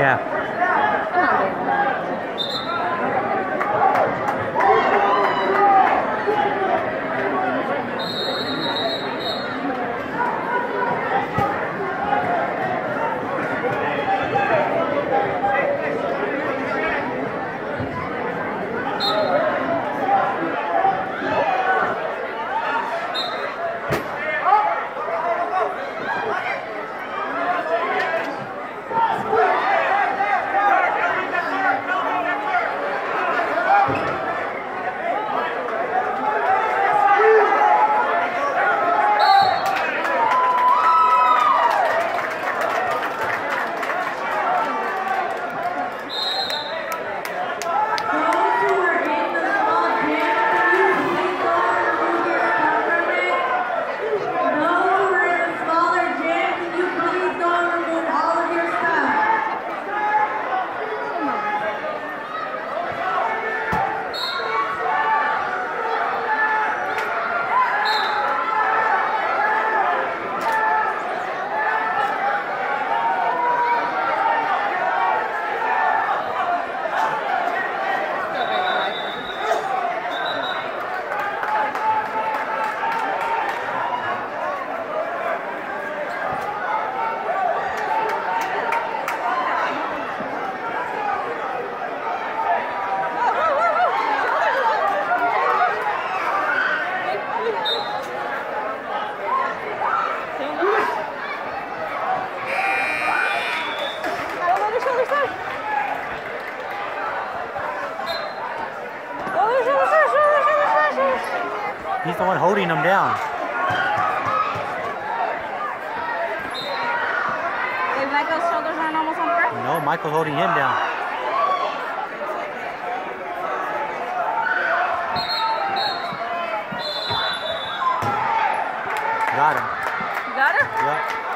Yeah. He's the one holding him down. Michael's shoulders aren't almost on? No, Michael's holding him down. Got him. You got her? Yep.